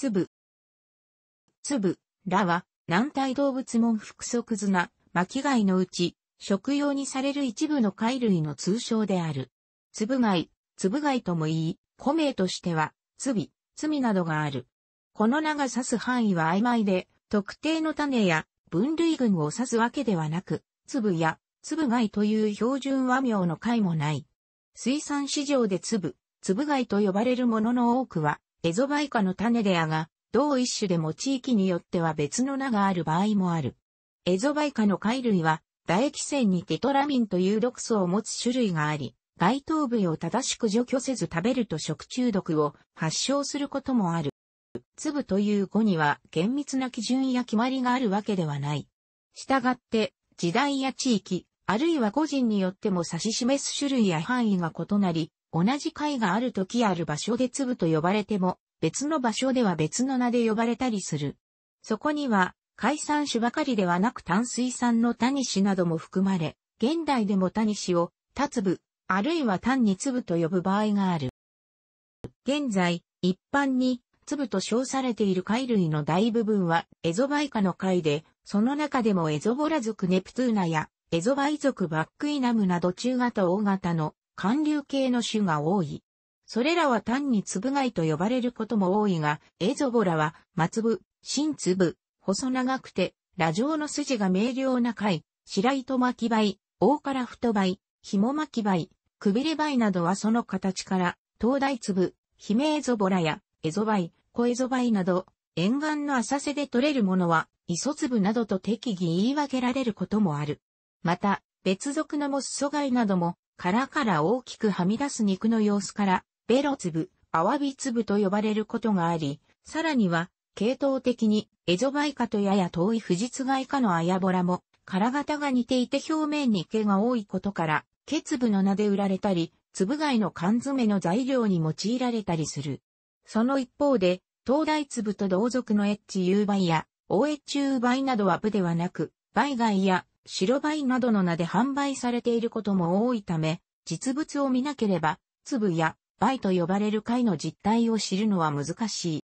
粒。粒、らは、軟体動物門腹側綱、巻貝のうち、食用にされる一部の貝類の通称である。粒貝、粒貝とも言い、古名としては、粒、罪などがある。この名が指す範囲は曖昧で、特定の種や分類群を指すわけではなく、粒や粒貝という標準和名の貝もない。水産市場で粒、粒貝と呼ばれるものの多くは、エゾバイカの種であが、同一種でも地域によっては別の名がある場合もある。エゾバイカの貝類は、唾液腺にテトラミンという毒素を持つ種類があり、該当部位を正しく除去せず食べると食中毒を発症することもある。粒という語には厳密な基準や決まりがあるわけではない。したがって、時代や地域、あるいは個人によっても指し示す種類や範囲が異なり、同じ貝がある時ある場所で粒と呼ばれても、別の場所では別の名で呼ばれたりする。そこには、海産種ばかりではなく淡水産のタニシなども含まれ、現代でもタニシを、タ粒、あるいは単に粒と呼ぶ場合がある。現在、一般に粒と称されている貝類の大部分はエゾバイカの貝で、その中でもエゾボラ属ネプトゥーナやエゾバイ属バックイナムなど中型大型の寒流系の種が多い。それらは単に粒貝と呼ばれることも多いが、エゾボラは、松粒、新粒、細長くて、ラ状の筋が明瞭な貝、白糸巻き貝、大から太貝、紐巻き貝、くびれ貝などはその形から、東大粒、姫エゾボラや、エゾ貝、小エゾ貝など、沿岸の浅瀬で取れるものは、磯粒などと適宜言い分けられることもある。また、別属のモッソ貝なども、殻から大きくはみ出す肉の様子から、ベロ粒、アワビ粒と呼ばれることがあり、さらには、系統的に、エゾバイカとやや遠い富士ツガイカのアヤボラも、殻型が似ていて表面に毛が多いことから、毛粒の名で売られたり、粒貝の缶詰の材料に用いられたりする。その一方で、東大粒と同族のエッチ U 倍や、オエッチ U 倍などは部ではなく、倍貝や白バイなどの名で販売されていることも多いため、実物を見なければ、ツブやバイと呼ばれる貝の実態を知るのは難しい。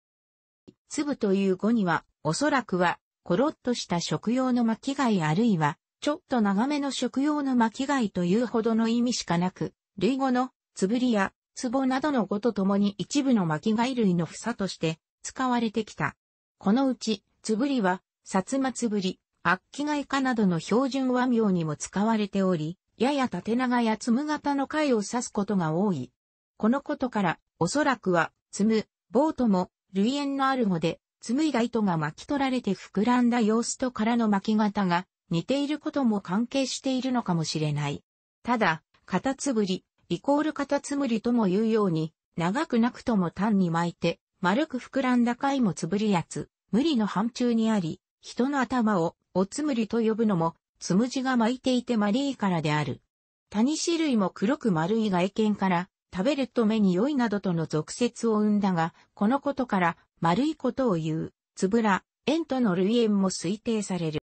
ツブという語には、おそらくは、コロッとした食用の巻貝あるいは、ちょっと長めの食用の巻貝というほどの意味しかなく、類語の、つぶりや、壺などの語とともに一部の巻貝類の房として使われてきた。このうち、つぶりは、薩摩つぶり、悪気貝化などの標準和名にも使われており、やや縦長やつむ型の貝を指すことが多い。このことから、おそらくは、つむ、ボートも、類縁のある語で、紡いだ糸が巻き取られて膨らんだ様子とからの巻き型が似ていることも関係しているのかもしれない。ただ、カタツブリ、イコールカタツムリとも言うように、長くなくとも単に巻いて、丸く膨らんだ貝もつぶりやつ、無理の範疇にあり、人の頭をおつむりと呼ぶのも、つむじが巻いていて丸いからである。谷種類も黒く丸い外見から、食べると目に良いなどとの俗説を生んだが、このことから丸いことを言う、つぶら、円との類縁も推定される。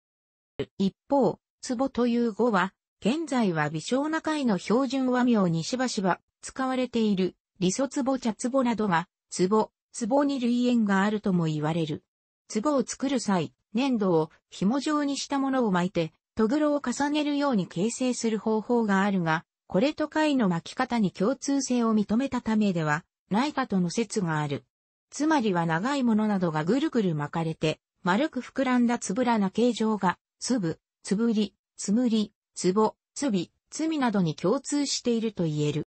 一方、壺という語は、現在は微小な貝の標準和名にしばしば使われている、リソ壺茶壺などが、壺、壺に類縁があるとも言われる。壺を作る際、粘土を紐状にしたものを巻いて、とぐろを重ねるように形成する方法があるが、これと貝の巻き方に共通性を認めたためではないかとの説がある。つまりは長いものなどがぐるぐる巻かれて、丸く膨らんだつぶらな形状が、粒、つぶり、つむり、つぼ、つび、つみなどに共通していると言える。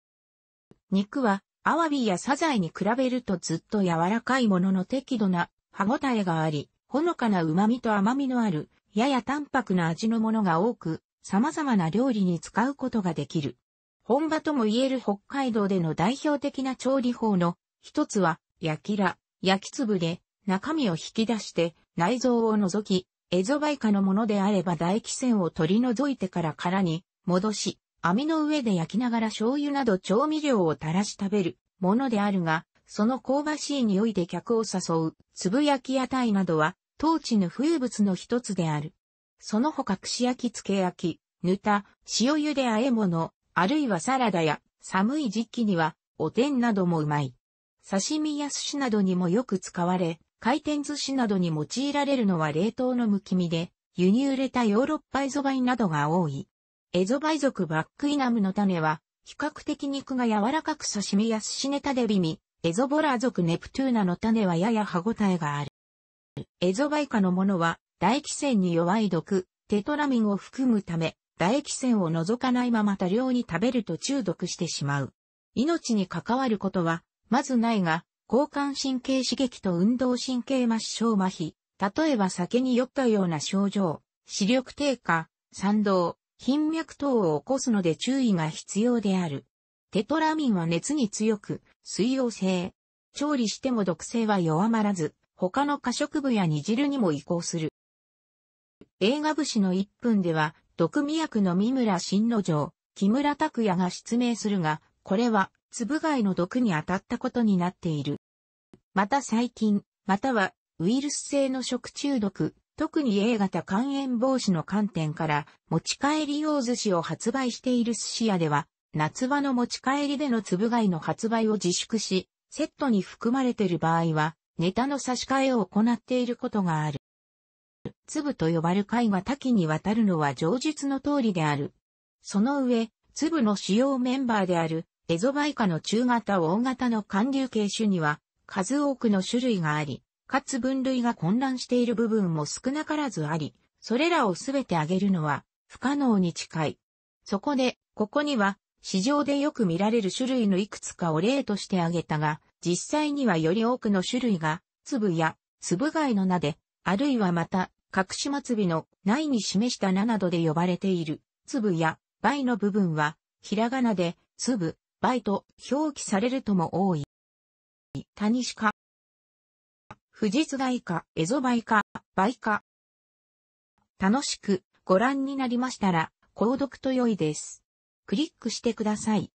肉は、アワビやサザエに比べるとずっと柔らかいものの適度な歯ごたえがあり、ほのかな旨味と甘みのある、やや淡白な味のものが多く、様々な料理に使うことができる。本場とも言える北海道での代表的な調理法の一つは、焼きら、焼き粒で中身を引き出して内臓を除き、エゾバイカのものであれば唾液腺を取り除いてから殻に戻し、網の上で焼きながら醤油など調味料を垂らし食べるものであるが、その香ばしい匂いで客を誘う、つぶ焼き屋台などは、当地の風物の一つである。その他串焼き漬け焼き、ぬた、塩茹で和え物、あるいはサラダや、寒い時期には、おでんなどもうまい。刺身や寿司などにもよく使われ、回転寿司などに用いられるのは冷凍のむき身で、輸入れたヨーロッパエゾバイなどが多い。エゾバイ属バックイナムの種は、比較的肉が柔らかく刺身や寿司ネタでビミ、エゾボラ属ネプトゥーナの種はやや歯ごたえがある。エゾバイ科のものは、唾液腺に弱い毒、テトラミンを含むため、唾液腺を除かないまま多量に食べると中毒してしまう。命に関わることは、まずないが、交感神経刺激と運動神経末梢麻痺、例えば酒に酔ったような症状、視力低下、賛動、頻脈等を起こすので注意が必要である。テトラミンは熱に強く、水溶性。調理しても毒性は弱まらず、他の可食部や煮汁にも移行する。映画武士の1分では、毒味役の三村新之丞、木村拓也が失明するが、これは、粒貝の毒に当たったことになっている。また最近、または、ウイルス性の食中毒、特に A 型肝炎防止の観点から持ち帰り用寿司を発売している寿司屋では、夏場の持ち帰りでの粒貝の発売を自粛し、セットに含まれている場合は、ネタの差し替えを行っていることがある。粒と呼ばれる貝が多岐にわたるのは上述の通りである。その上、粒の主要メンバーである、エゾバイ科の中型大型の寒流系種には、数多くの種類があり、かつ分類が混乱している部分も少なからずあり、それらをすべて挙げるのは不可能に近い。そこで、ここには市場でよく見られる種類のいくつかを例として挙げたが、実際にはより多くの種類が、粒や粒貝の名で、あるいはまた、隠し末尾の内に示した名などで呼ばれている、粒や貝の部分は、ひらがなで、粒、貝と表記されるとも多い。谷鹿。富士津大化、エゾバイ化、バイ化。楽しくご覧になりましたら、購読と良いです。クリックしてください。